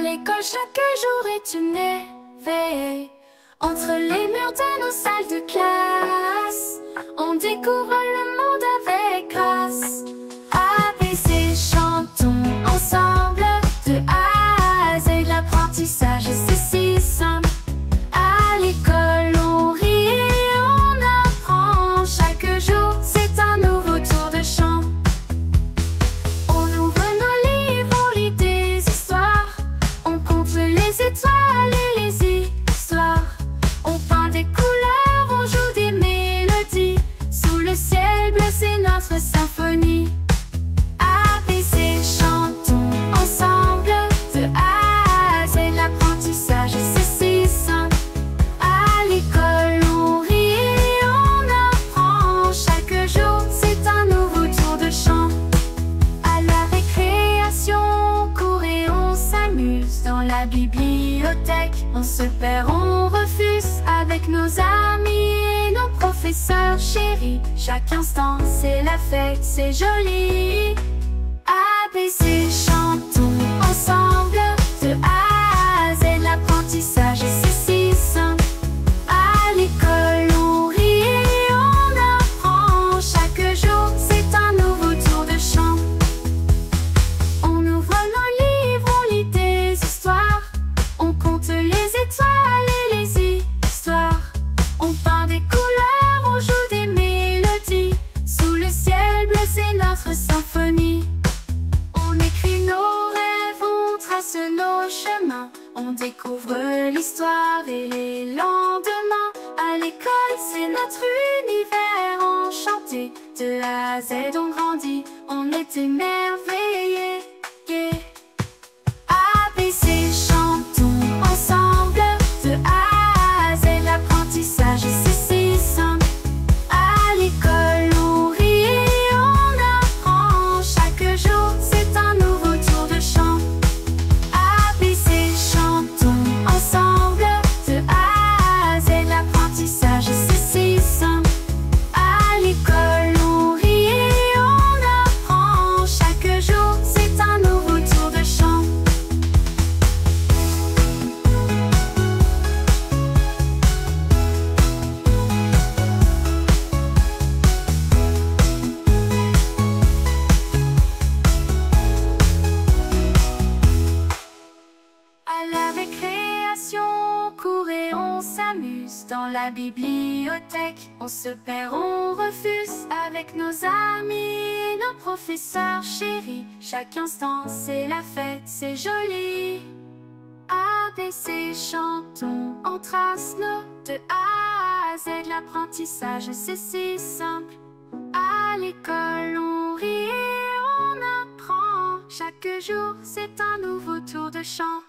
l'école, chaque jour est une éveillée. Entre les murs de nos salles de classe, on découvre on se perd, on refuse. Avec nos amis et nos professeurs chéris. Chaque instant, c'est la fête, c'est joli. ABC, chantons ensemble découvre l'histoire et les lendemains. À l'école, c'est notre univers enchanté. De A à Z, on grandit, on est émerveillé. S'amuse. Dans la bibliothèque, on se perd, on refuse. Avec nos amis et nos professeurs chéris. Chaque instant, c'est la fête, c'est joli. ABC, chantons, on trace nos de A à Z. L'apprentissage, c'est si simple. À l'école, on rit et on apprend. Chaque jour, c'est un nouveau tour de chant.